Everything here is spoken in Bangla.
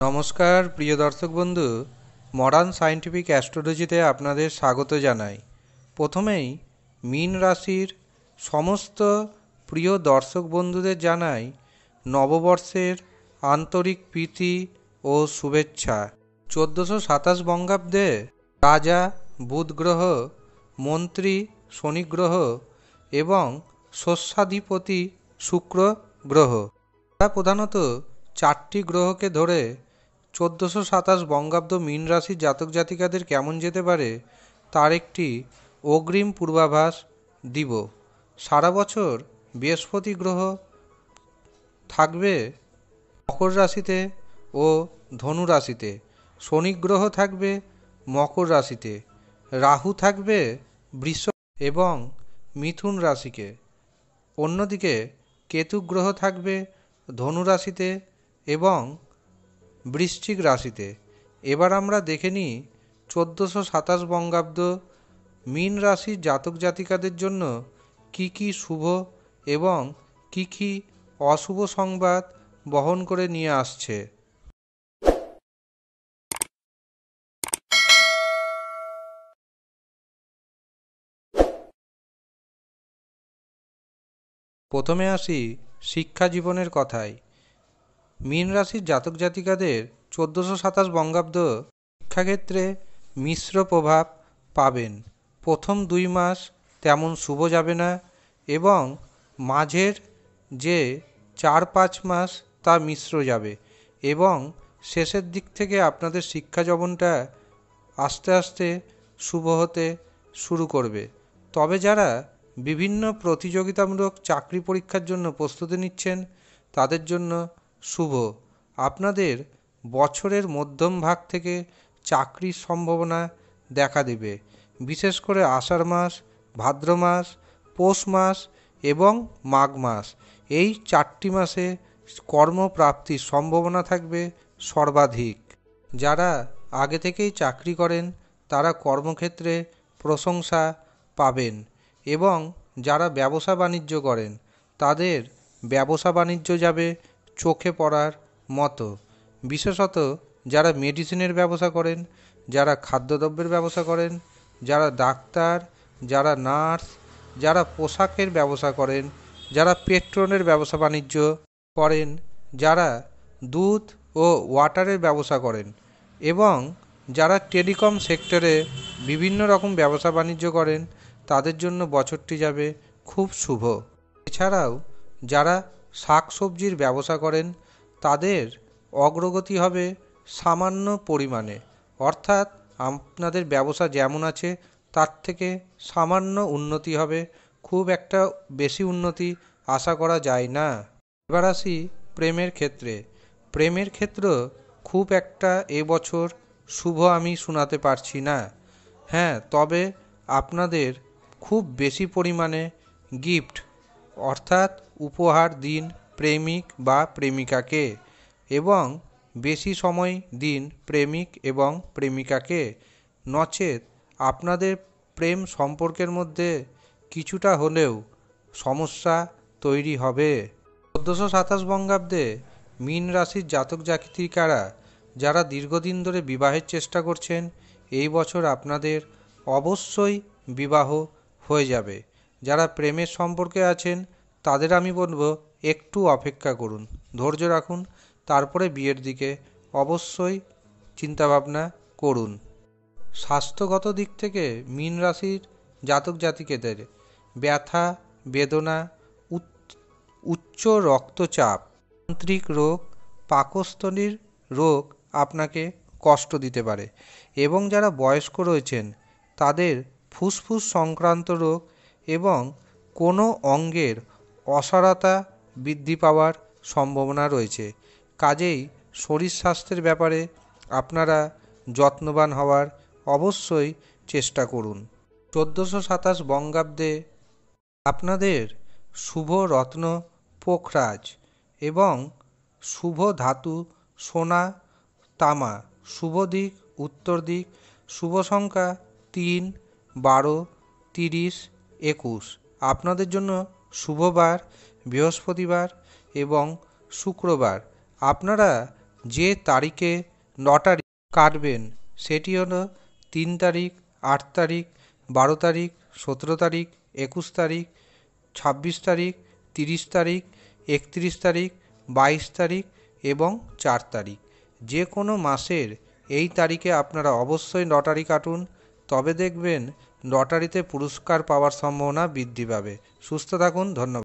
নমস্কার, প্রিয় দর্শক বন্ধু। মডার্ন সায়েন্টিফিক অ্যাস্ট্রোলজিতে আপনাদের স্বাগত জানাই। প্রথমেই মীন রাশির সমস্ত প্রিয় দর্শক বন্ধুদের জানাই নববর্ষের আন্তরিক প্রীতি ও শুভেচ্ছা। চোদ্দোশো সাতাশ বঙ্গাব্দে রাজা, বুধ গ্রহ, মন্ত্রী, শনি গ্রহ এবং শস্যাধিপতি শুক্র গ্রহ। তারা প্রধানত চারটি গ্রহকে ধরে চোদ্দোশো সাতাশ বঙ্গাব্দ মীন রাশির জাতক জাতিকাদের কেমন যেতে পারে, তার একটি অগ্রিম পূর্বাভাস দিব। সারা বছর বৃহস্পতি গ্রহ থাকবে মকর রাশিতে ও ধনু রাশিতে। শনি গ্রহ থাকবে মকর রাশিতে। রাহু থাকবে বৃষ এবং মিথুন রাশিকে। অন্যদিকে কেতু গ্রহ থাকবে ধনু রাশিতে এবং বৃশ্চিক রাশিতে। এবার আমরা দেখে নিই চোদ্দোশো সাতাশ বঙ্গাব্দ মীন রাশির জাতক জাতিকাদের জন্য কি কি শুভ এবং কি কি অশুভ সংবাদ বহন করে নিয়ে আসছে। প্রথমে আসি শিক্ষা জীবনের কথায়। মীন রাশির জাতক জাতিকাদের চোদ্দোশো সাতাশ বঙ্গাব্দ শিক্ষাক্ষেত্রে মিশ্র প্রভাব পাবেন। প্রথম দুই মাস তেমন শুভ যাবে না এবং মাঝের যে চার পাঁচ মাস তা মিশ্র যাবে এবং শেষের দিক থেকে আপনাদের শিক্ষা জীবনটা আস্তে আস্তে শুভ হতে শুরু করবে। তবে যারা বিভিন্ন প্রতিযোগিতামূলক চাকরি পরীক্ষার জন্য প্রস্তুতি নিচ্ছেন, তাদের জন্য শুভ। আপনাদের বছরের মধ্যম ভাগ থেকে চাকরির সম্ভাবনা দেখা দেবে। বিশেষ করে আষাঢ় মাস, ভাদ্র মাস, পৌষ মাস এবং মাঘ মাস। এই চারটি মাসে কর্মপ্রাপ্তির সম্ভাবনা থাকবে সর্বাধিক। যারা আগে থেকেই চাকরি করেন, তারা কর্মক্ষেত্রে প্রশংসা পাবেন এবং যারা ব্যবসা বাণিজ্য করেন, তাদের ব্যবসা বাণিজ্য যাবে চোখে পড়ার মতো। বিশেষত যারা মেডিসিনের ব্যবসা করেন, যারা খাদ্যদ্রব্যের ব্যবসা করেন, যারা ডাক্তার, যারা নার্স, যারা পোশাকের ব্যবসা করেন, যারা পেট্রোলের ব্যবসা বাণিজ্য করেন, যারা দুধ ও ওয়াটারের ব্যবসা করেন এবং যারা টেলিকম সেক্টরে বিভিন্ন রকম ব্যবসা বাণিজ্য করেন, তাদের জন্য বছরটি যাবে খুব শুভ। এছাড়াও যারা শাক সবজির ব্যবসা করেন, তাদের অগ্রগতি হবে সামান্য পরিমাণে। অর্থাৎ আপনাদের ব্যবসা যেমন আছে, তার থেকে সামান্য উন্নতি হবে। খুব একটা বেশি উন্নতি আশা করা যায় না। এবার আসি প্রেমের ক্ষেত্রে। প্রেমের ক্ষেত্র খুব একটা এবছর শুভ আমি শোনাতে পারছি না। হ্যাঁ তবে আপনাদের খুব বেশি পরিমাণে গিফট, অর্থাৎ উপহার দিন প্রেমিক বা প্রেমিকাকে এবং বেশি সময় দিন প্রেমিক এবং প্রেমিকাকে। নচেত আপনাদের প্রেম সম্পর্কের মধ্যে কিছুটা হলেও সমস্যা তৈরি হবে। চোদ্দোশো সাতাশ বঙ্গাব্দে মীন রাশির জাতক জাতিকারা যারা দীর্ঘদিন ধরে বিবাহের চেষ্টা করছেন, এই বছর আপনাদের অবশ্যই বিবাহ হয়ে যাবে। যারা প্রেমের সম্পর্কে আছেন তাদের আমি বলব, একটু অপেক্ষা করুন, ধৈর্য রাখুন, তারপরে বিয়ের দিকে অবশ্যই চিন্তাভাবনা করুন। স্বাস্থ্যগত দিক থেকে মীন রাশির জাতক জাতিকেদের ব্যথা, বেদনা, উচ্চ রক্তচাপ আন্তরিক রোগ, পাকস্থলীর রোগ আপনাকে কষ্ট দিতে পারে এবং যারা বয়স্ক রয়েছেন, তাদের ফুসফুস সংক্রান্ত রোগ এবং কোনো অঙ্গের অসারতা বৃদ্ধি পাওয়ার সম্ভাবনা রয়েছে। কাজেই শরীর স্বাস্থ্যের ব্যাপারে আপনারা যত্নবান হওয়ার অবশ্যই চেষ্টা করুন। চোদ্দোশো সাতাশ বঙ্গাব্দে আপনাদের শুভ রত্ন পোখরাজ এবং শুভ ধাতু সোনা তামা, শুভ দিক, উত্তর দিক, শুভ সংখ্যা তিন, বারো, তিরিশ, একুশ। আপনাদের জন্য শুভবার, বৃহস্পতিবার এবং শুক্রবার। আপনারা যে তারিখে লটারি কাটবেন, সেটি হলো তিন তারিখ, আট তারিখ, বারো তারিখ, সতেরো তারিখ, একুশ তারিখ, ছাব্বিশ তারিখ, তিরিশ তারিখ, একত্রিশ তারিখ, বাইশ তারিখ এবং চার তারিখ। যে কোনো মাসের এই তারিখে আপনারা অবশ্যই লটারি কাটুন। তবে দেখবেন লটারিতে পুরস্কার পাওয়ার সম্ভাবনা বৃদ্ধি পাবে। সুস্থ থাকুন ধন্যবাদ।